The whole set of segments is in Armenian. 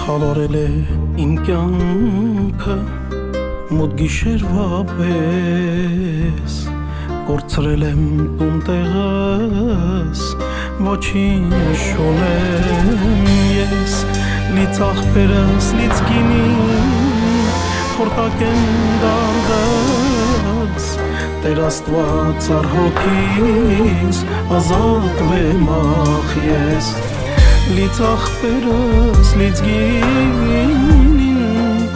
Թալորել է իմ կյանքը մոտ գիշերվա պես Կորցրել եմ տուն տեղս ոչինչ չունեմ ես լից աղբերս լից գինին խորտակ եմ դարդած Տեր աստված արհոգից ազատվեմ ախ ես լից աղբերս լից գինին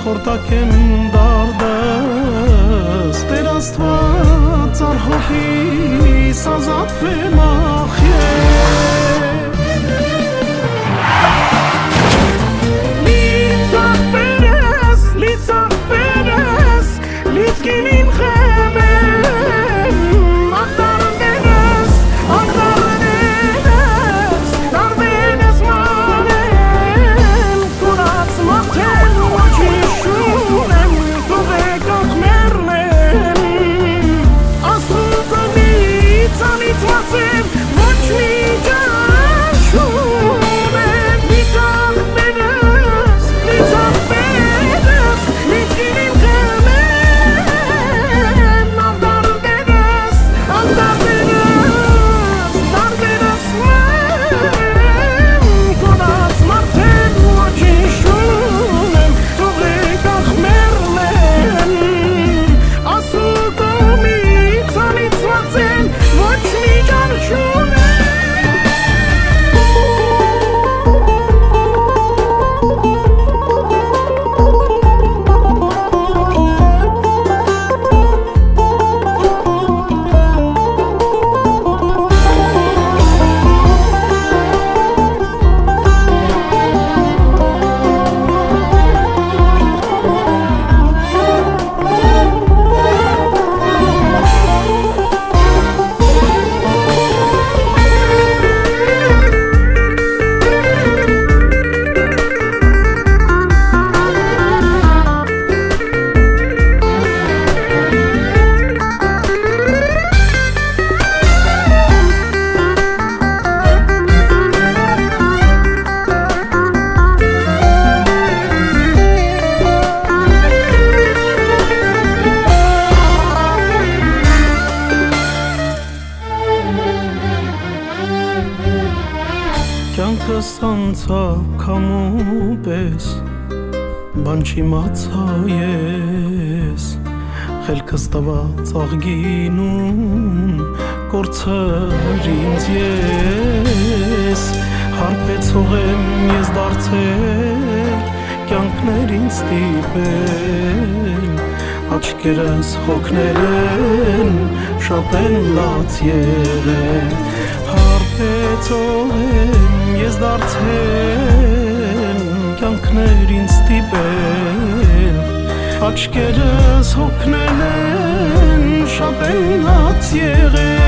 խորտակ եմ դարդած Տեր աստված արհոգից ազատվեմ ախ ես Կյանքս անցավ քամու պես Բան չիմացա ես Խելքս տված աղգինուն Կորցր ինձ ես Հարպեցող եմ ես դարձել Կյանքներ ինձ ստիպել Աչկերս հոգներ են Շատ են լաց եղել Հարպեցող եմ ես դարձել կյանքներ ինձ ստիպել աչքերս հոգնել են շատ են հաց եղել